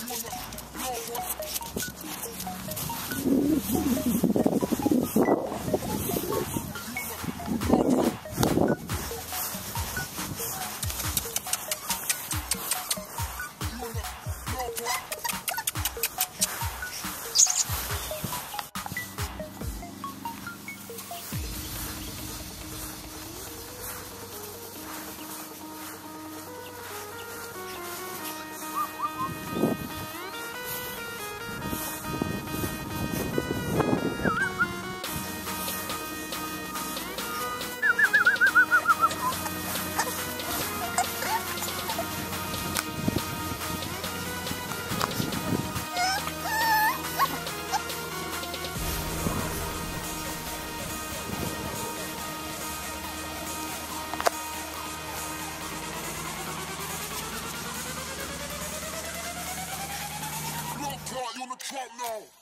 Thank you. Trump no.